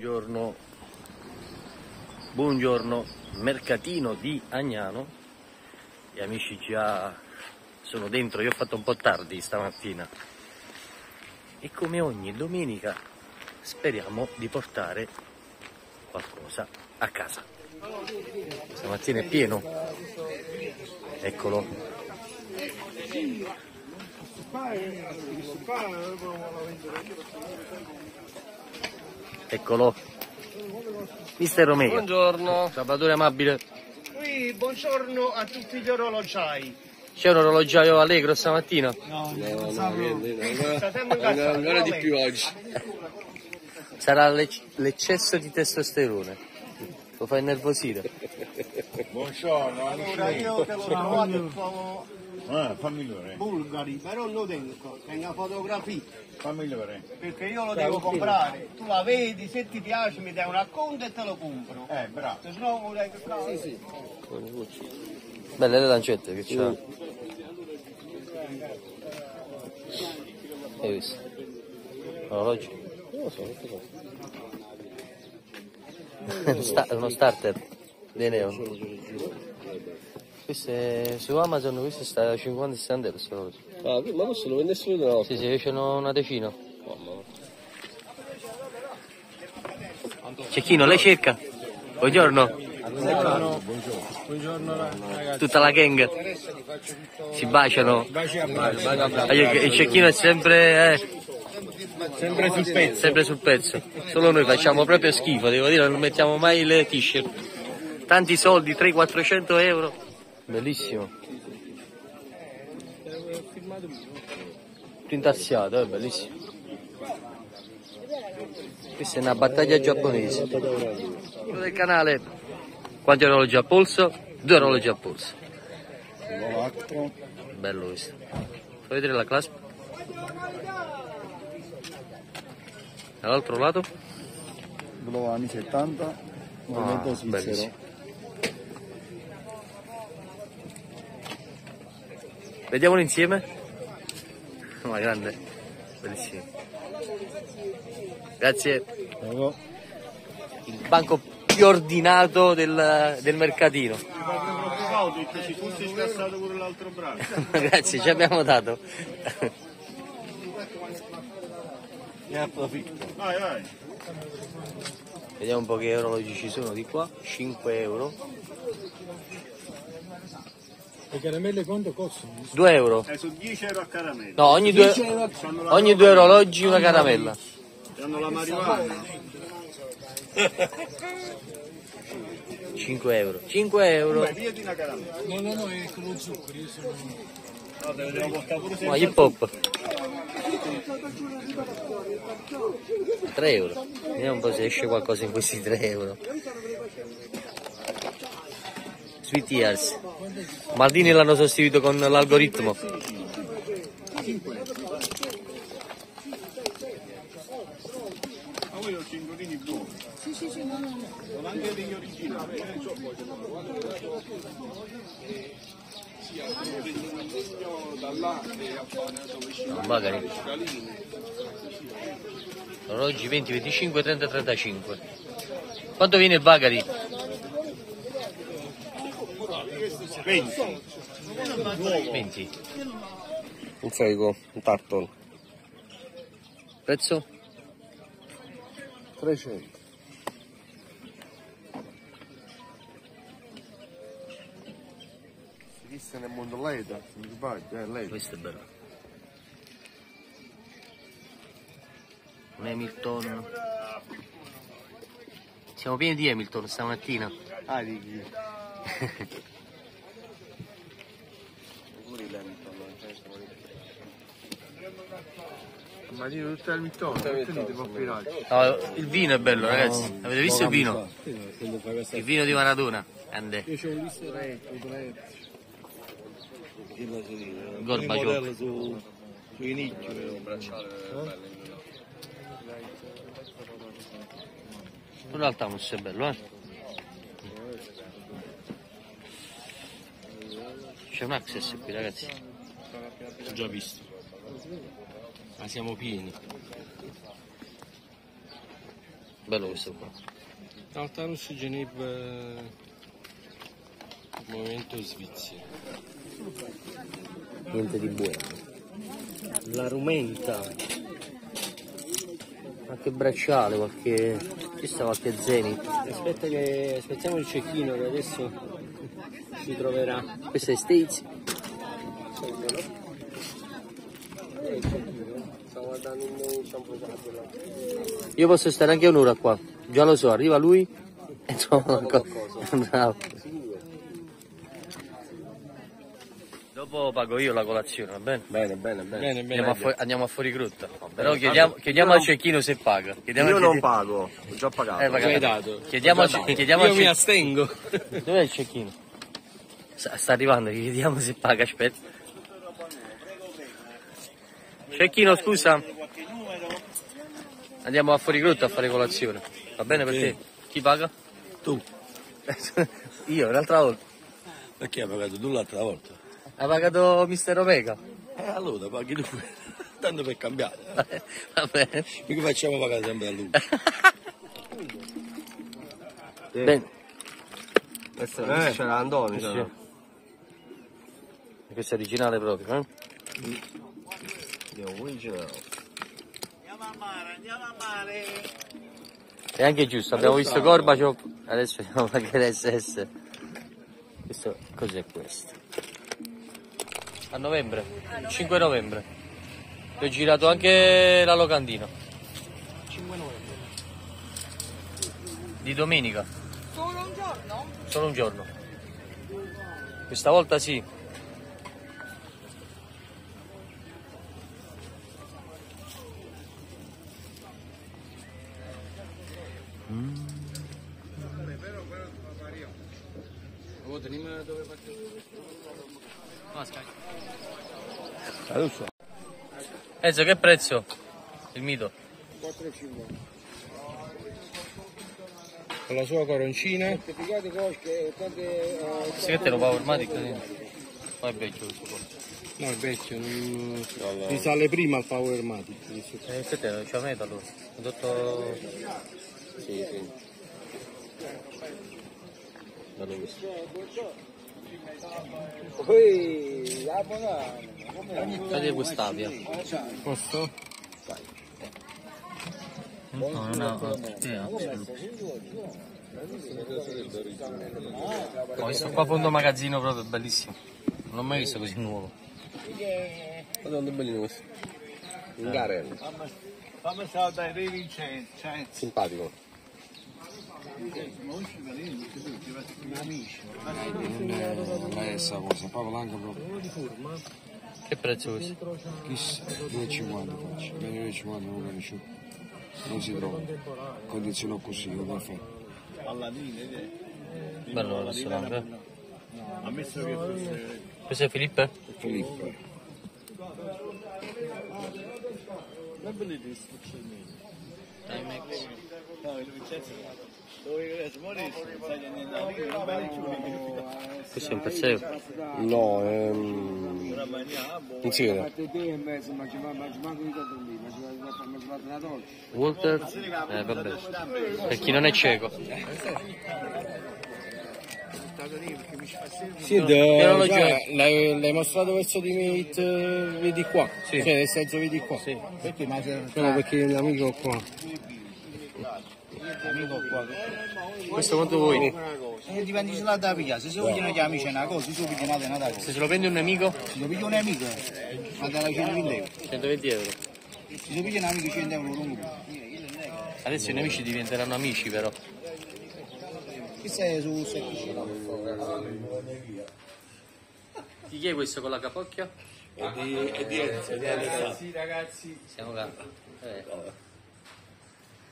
Buongiorno, buongiorno, mercatino di Agnano. Gli amici già sono dentro, io ho fatto un po' tardi stamattina. E come ogni domenica speriamo di portare qualcosa a casa. Stamattina è pieno. Eccolo. Eccolo. Mister Romeo. Buongiorno. Salvatore amabile. Qui, buongiorno a tutti gli orologiai. C'è un orologiaio allegro stamattina? No, No, no, niente, no, sempre ancora, di più oggi. Sarà l'ec- l'eccesso di testosterone. Lo fa innervosire. Buongiorno, Allora io te lo trovato sono Ah, fammi vedere, bulgari, però non tengo, tengo fotografie, fammi vedere. perché io lo devo comprare. Tu la vedi, se ti piace mi dai un acconto e te lo compro. Eh, bravo. Se no vorrei che Sì, sì. Belle le lancette che c'ha. Hai visto? Orologi? Sta- uno starter dei Neon. Questo è, su Amazon questo sta a 50-60 euro questo orologio. Ah, ma questo lo vendessero da una Sì, sì, ce n'ho una decina. Cecchino, lei cerca? Buongiorno. Tutta la gang. Si baciano. Ah, Il cecchino è sempre, eh, Sempre sul pezzo. sempre sul pezzo. Solo noi facciamo proprio schifo, devo dire, non mettiamo mai le t-shirt. Tanti soldi, 300-400 euro. Bellissimo. Rintaziato, è bellissimo. Questa è una battaglia giapponese. Quello del canale. Quanti orologi a polso? Due orologi a polso. Bello questo. Fai vedere la clasp. Dall'altro lato? Blue anni 70, Ah, movimento svizzero. bellissimo. Vediamolo insieme. Ma grande, bellissimo. Grazie. Il banco più ordinato del, del mercatino. Grazie, ci abbiamo dato. Ne approfitto. Vai, vai. Vediamo un po' che orologi ci sono di qua. 5 euro. Le caramelle quanto costano? 2 euro. Eh, sono 10 euro a caramella. No, ogni due, ogni due orologi una caramella. Hanno la marijuana. 5 euro. 5 euro. Vai, via di una caramella. No, no, no, è con lo zucchero, io sono... No, te devo portare pure Ma hip hop. 3 euro. Vediamo un po' se esce qualcosa in questi 3 euro. Sweet Years. Maldini l'hanno sostituito con l'algoritmo. Magari. Orologi 20, 25, 30, 35. Quanto viene Bagari? 20. 20. Un frigo, un tarton. Prezzo? 300. Si viste nel mondo Leda, se non mi sbaglio, eh, Leda. Questo è bello. Un Hamilton. Siamo pieni di Hamilton stamattina. Ah, di chi? Ma di tutto il pirare? No, il vino è bello, ragazzi. Avete visto il vino? Il vino di Maradona. Grande. Io c'ho un visto. Gorbaciov. su, su Inicchio, un bracciale bello. Un Altamus è bello, eh? C'è un Access qui, ragazzi. Ho già visto. Ma siamo pieni. Bello questo qua. Altanus Genib Movimento Svizzero. Niente di buono. La rumenta. Qualche bracciale, qualche. Ci sta qualche zenith. Aspetta che. aspettiamo il cecchino che adesso si troverà. Questo è States. Io posso stare anche un'ora qua. Già lo so, arriva lui e trova qualcosa. Bravo. Dopo pago io la colazione, va bene? Bene, bene, bene. Andiamo a, andiamo a fuori gruppo. Però chiediamo, chiediamo al cecchino se paga. Chiediamo Io non pago, ho già pagato. Eh, pagato. Dato. Chiediamo, al, Già dato. chiediamo Io mi astengo. Dov'è il cecchino? Sta, sta arrivando, chiediamo se paga, aspetta. Cecchino, scusa. Andiamo a fuori gruppo a fare colazione. Va bene per te? Chi paga? Tu. Io, l'altra volta. Perché hai pagato tu l'altra volta? Ha pagato Mister Omega. Eh, allora paghi tu. Tanto per cambiare. Va bene. Mica facciamo pagare sempre a lui. Bene. Questo eh. c'era Antonio. Sì. Questo è originale proprio, eh? Andiamo originale. È anche giusto, abbiamo visto Gorbaciov, adesso vediamo anche l'SS. Questo, cos'è questo? A novembre, 5 novembre. Ti ho girato anche la locandina. 5 novembre. Di domenica. Solo un giorno? Solo un giorno. Questa volta sì. Adesso. Enzo, che prezzo? Il mito? Con la sua coroncina. Sì, che te lo power matic? Ma è vecchio questo qua. No, è vecchio, non... risale prima al Power Matic. Eh, infatti non c'è meta allora. Ho Sì, sì. Bello questo. Vedi quest'avia. Posso? No, non ha... Ho visto qua a fondo magazzino proprio bellissimo. Non l'ho mai visto così nuovo. Madonna, è bellino questo. Un garello. Fammi salutare Re Vincenzo. cioè, Simpatico. Non è essa cosa, l'anche proprio. Che prezzo questo? Chissà, 2,50 faccio. Meno 2,50 non lo. Non si trova. Condizione così, come fa? Palladine. Bello il ristorante. eh. Ammesso che fosse... Questo è Filippo? Filippo. Niente da dire, non vai giù, Questo è un pezzeo. No, ehm... ora mangiamo. Non si vede. Walter? Eh vabbè. Per chi non è cieco. Sì, lo cioè, l'hai, l'hai mostrato verso di me, eh, vedi qua. Sì. Cioè, nel senso vedi qua. Sì. Perché? Ma no, perché l'amico qua. Questo quanto vuoi? E dipende se la da pigliare, se si vogliono gli amici è una cosa, se vogliono una cosa. Se se lo prendi un nemico? Se lo piglia un amico, ma dalla 100.000 euro. 120 euro. Se lo piglia un amico 100 euro lo Adesso i nemici diventeranno amici però. Questo è su 7 Di chi è questo con la capocchia? È di, è di Enzo, di Enzo. Siamo qua. Eh.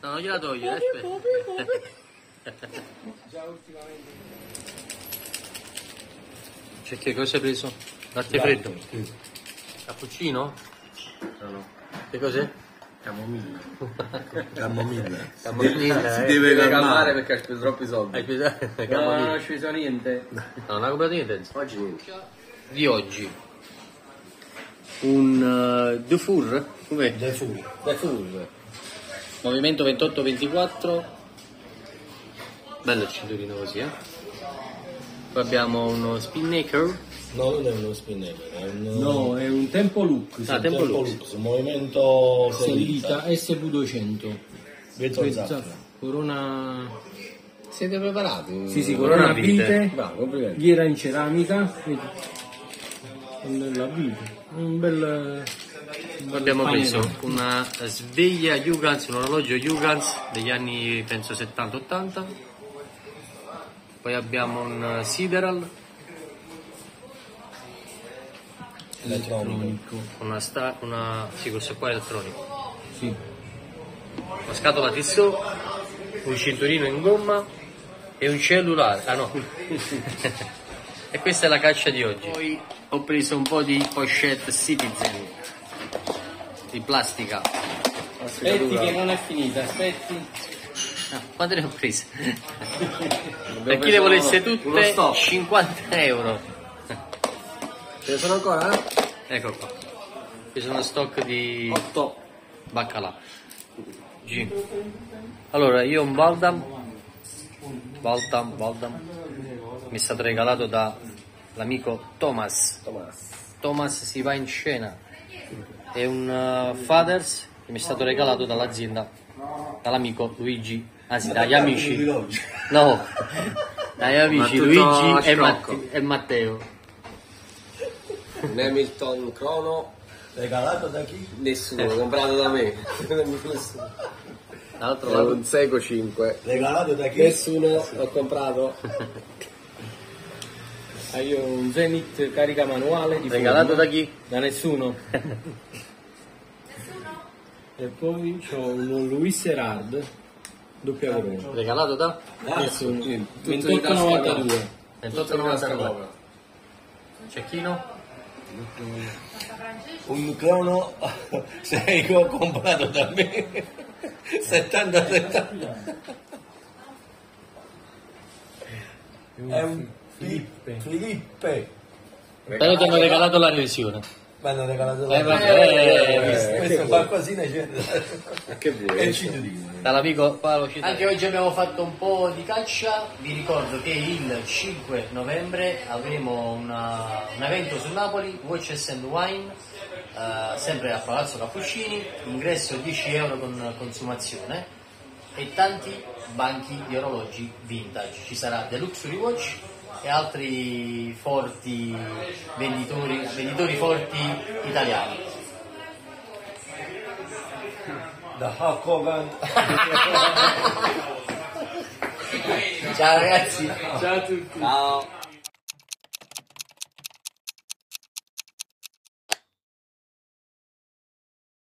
No, non gliela togli, eh, aspetta. C'è che cosa hai preso? Latte freddo? Cappuccino? No, no. Che cos'è? Camomilla. Camomilla. Si eh. deve calmare perché hai speso troppi soldi. Hai preso? No, Camomilla. non ho speso niente. No, non hai comprato niente? Oggi niente. Di oggi. Un uh, Dufour? Com'è? Fu. Dufour. movimento 28-24 bello il cinturino così eh poi abbiamo uno spinnaker No, non è uno spinnaker, è un No, è un tempo look. ah, tempo tempo lux lux, movimento servita, SV200. vetro. Corona. Siete preparati? Sì, sì, Corona vite. vite. Bravo, complimenti. Ghiera in ceramica. della vite. Un bel. Poi abbiamo preso una sveglia Jugans, un orologio Jugans degli anni penso 70-80 poi abbiamo un Sideral Elettronico. una, sta- una sì questo qua è elettronico Sì. una scatola Tissot un cinturino in gomma e un cellulare ah no e questa è la caccia di oggi poi ho preso un po' di pochette Citizen di plastica Aspetti che non è finita, aspetti. Ah, quante ne ho prese? per chi le volesse tutte 50 euro Ce ne sono ancora? ecco qua. Qui sono stock di 8 baccalà. G. allora io un Valdam Valdam Valdam mi è stato regalato dall'amico Thomas. Tomas. Thomas si va in scena. È un uh, Fathers che mi è stato regalato dall'azienda dall'amico Luigi anzi dagli amici. No dagli amici Luigi e. Matti- e Matteo Un Hamilton Crono, Regalato da chi? nessuno, comprato da me. dall'altro È lato un Seiko 5. Regalato da chi? Nessuno l'ho comprato. Ah, io ho un Zenith carica manuale di regalato forma. da chi? Da nessuno. e poi ho un Luis Serard doppia corona. regalato da Nessuno. Tutto di tasca 28,92. 28,99 cecchino Un crono Seiko comprato da me 70 70 È un Filippe. Filippe. Però ti hanno regalato la revisione Mi hanno regalato Eh, la vabbè, Eh, eh, Questo qualcosina c'è Che È vuoi? il cinturino dall'amico Paolo Citani. Anche oggi abbiamo fatto un po' di caccia, vi ricordo che il 5 novembre avremo una- un evento su Napoli, Watches and Wine, eh, sempre a Palazzo Cappuccini, ingresso 10 euro con consumazione e tanti banchi di orologi vintage. Ci sarà The Luxury Watch e altri forti venditori, venditori forti italiani. Da Hogan Ciao ragazzi! Ciao a tutti. Ciao.